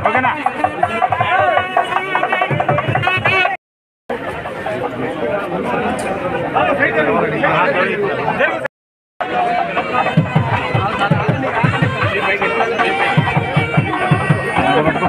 ఓకేనా పట్టుకో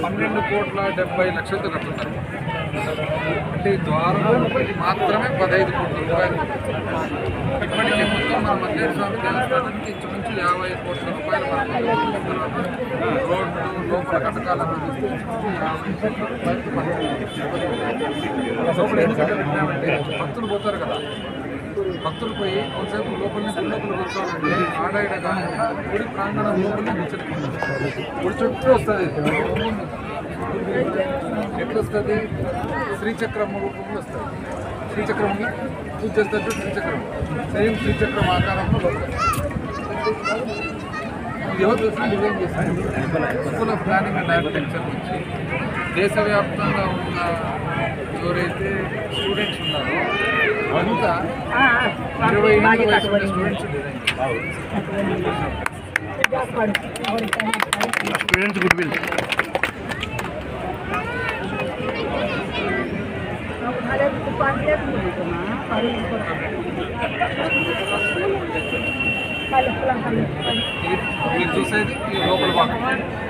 పన్నెండు కోట్ల డెబ్బై లక్షలతో కట్టున్నారు అంటే ఈ ద్వారం ఒకటి మాత్రమే పదహైదు కోట్ల రూపాయలు ఇప్పటికీ మొత్తం మన మల్లేశ్వర స్వామి దేవస్థానానికి ఇంచుమించు యాభై కోట్ల రూపాయలు మనకు తర్వాత రోడ్డు లోపల కటకాలను చూస్తే ఇంచుమించు యాభై కోట్ల రూపాయలు మనకు లోపల ఎందుకంటే పెట్టామంటే భక్తులు పోతారు కదా భక్తులు పోయి కొంతసేపు లోపల నుంచి లోపల కూర్చోవాలంటే ఆడ ఈడ కాకుండా గుడి ప్రాంగణం లోపల కూర్చోవాలి గుడి చుట్టూ వస్తుంది ఎట్లా వస్తుంది శ్రీచక్రం రూపంలో వస్తుంది. శ్రీచక్రం ఉంది పూజ శ్రీచక్రం సేమ్ శ్రీచక్రం ఆకారంలో ఎవరు చూసినా డిజైన్ చేస్తారు. School of planning and architecture నుంచి దేశవ్యాప్తంగా ఉన్న ఎవరైతే స్టూడెంట్స్ ఉన్నారో అంతా ఇరవై ఏళ్ళ వయసు ఉన్న students design students good will local